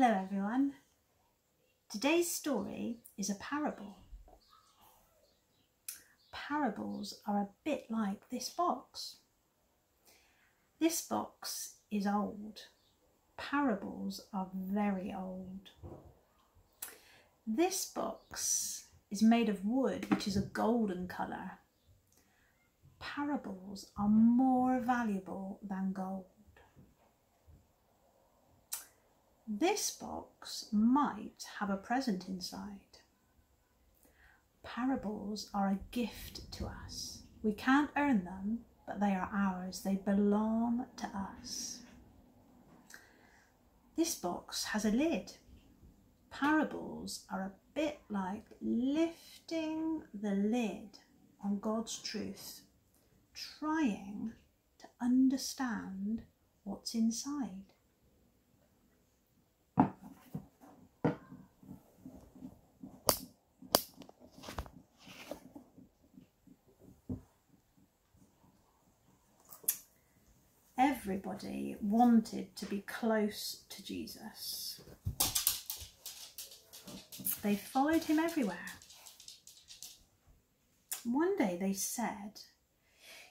Hello everyone. Today's story is a parable. Parables are a bit like this box. This box is old. Parables are very old. This box is made of wood, which is a golden colour. Parables are more valuable than gold. This box might have a present inside. Parables are a gift to us. We can't earn them, but they are ours. They belong to us. This box has a lid. Parables are a bit like lifting the lid on God's truth, trying to understand what's inside. Everybody wanted to be close to Jesus. They followed him everywhere. One day they said,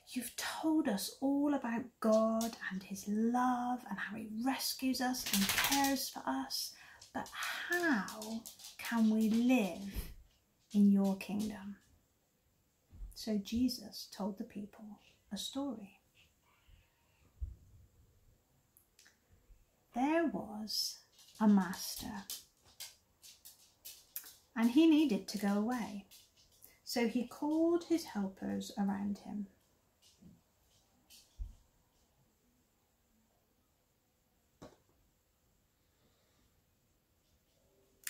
You've told us all about God and his love and how he rescues us and cares for us, but how can we live in your kingdom? So Jesus told the people a story. There was a master and he needed to go away. So he called his helpers around him.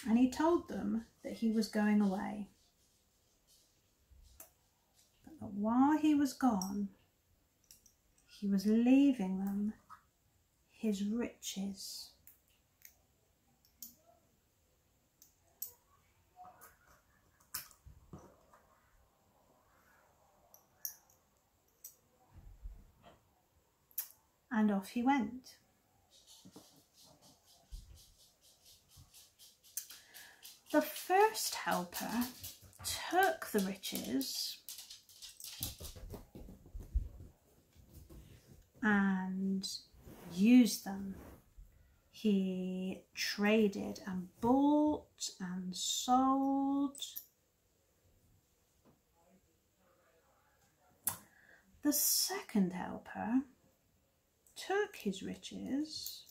And he told them that he was going away. But while he was gone, he was leaving them his riches. And off he went. The first helper took the riches and used them. He traded and bought and sold. The second helper took his riches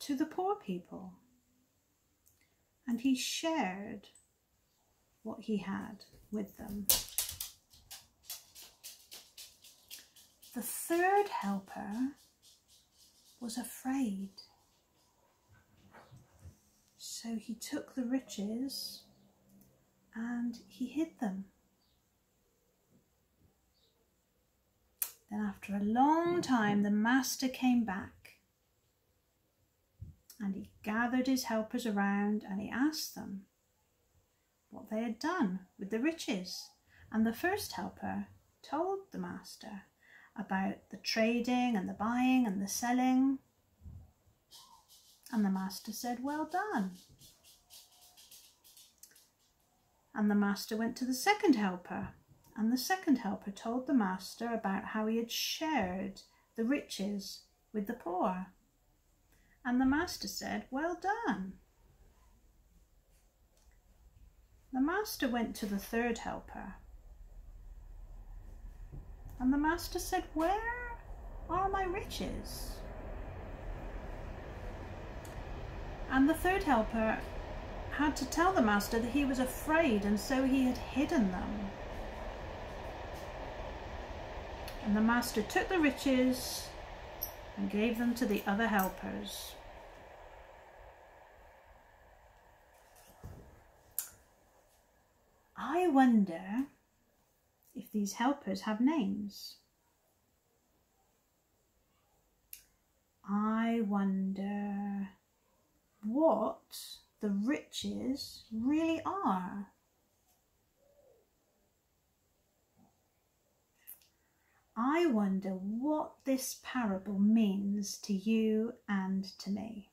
to the poor people and he shared what he had with them. The third helper was afraid. So he took the riches and he hid them. Then, after a long time, the master came back and he gathered his helpers around and he asked them what they had done with the riches. And the first helper told the master about the trading and the buying and the selling. And the master said, Well done. And the master went to the second helper, and the second helper told the master about how he had shared the riches with the poor. And the master said, Well done. The master went to the third helper and the master said, Where are my riches? And the third helper had to tell the master that he was afraid and so he had hidden them. And the master took the riches and gave them to the other helpers. I wonder these helpers have names. I wonder what the riches really are. I wonder what this parable means to you and to me.